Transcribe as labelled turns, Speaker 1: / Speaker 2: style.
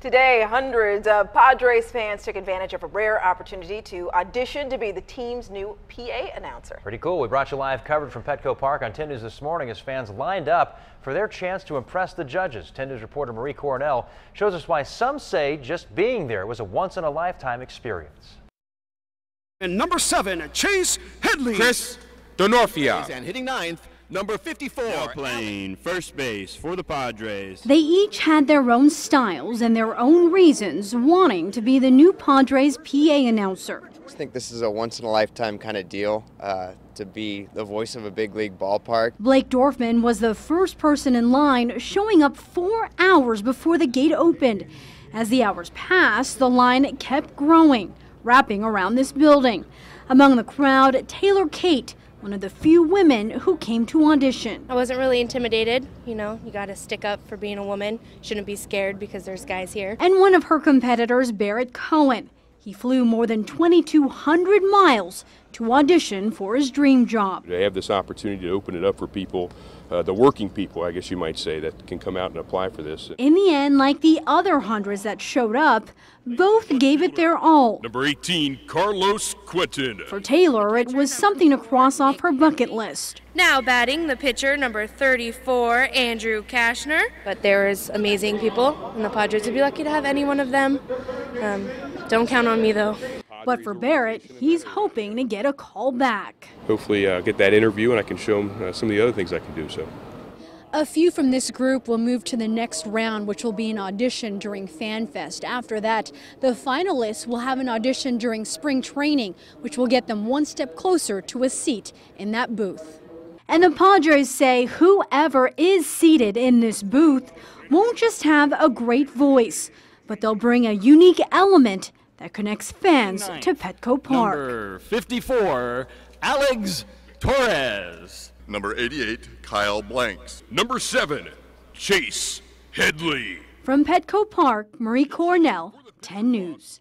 Speaker 1: Today, hundreds of Padres fans took advantage of a rare opportunity to audition to be the team's new PA announcer.
Speaker 2: Pretty cool. We brought you live coverage from Petco Park on 10 News this morning as fans lined up for their chance to impress the judges. 10 News reporter Marie Cornell shows us why some say just being there was a once-in-a-lifetime experience.
Speaker 3: And number seven, Chase Headley.
Speaker 4: Chris Denorfia.
Speaker 5: And hitting ninth, number 54.
Speaker 6: Now playing first base for the Padres.
Speaker 7: They each had their own styles and their own reasons wanting to be the new Padres PA announcer.
Speaker 8: I think this is a once in a lifetime kind of deal uh, to be the voice of a big league ballpark.
Speaker 7: Blake Dorfman was the first person in line, showing up four hours before the gate opened. As the hours passed, the line kept growing, wrapping around this building. Among the crowd, Taylor Kate, one of the few women who came to audition.
Speaker 9: I wasn't really intimidated. You know, you got to stick up for being a woman. Shouldn't be scared because there's guys here.
Speaker 7: And one of her competitors, Barrett Cohen. He flew more than 2,200 miles to audition for his dream job.
Speaker 10: To have this opportunity to open it up for people, uh, the working people, I guess you might say, that can come out and apply for this.
Speaker 7: In the end, like the other hundreds that showed up, both gave it their all.
Speaker 4: Number 18, Carlos Quentin.
Speaker 7: For Taylor, it was something to cross off her bucket list.
Speaker 9: Now batting the pitcher, number 34, Andrew Cashner. But there is amazing people, and the Padres would be lucky to have any one of them. Um, don't count on me, though.
Speaker 7: But for Barrett, he's hoping to get a call back.
Speaker 10: Hopefully, uh, get that interview and I can show him uh, some of the other things I can do. So.
Speaker 7: A few from this group will move to the next round, which will be an audition during FanFest. After that, the finalists will have an audition during spring training, which will get them one step closer to a seat in that booth. And the Padres say whoever is seated in this booth won't just have a great voice, but they'll bring a unique element that connects fans to Petco Park.
Speaker 6: Number 54, Alex Torres.
Speaker 11: Number 88, Kyle Blanks.
Speaker 4: Number 7, Chase Headley.
Speaker 7: From Petco Park, Marie Cornell, 10 News.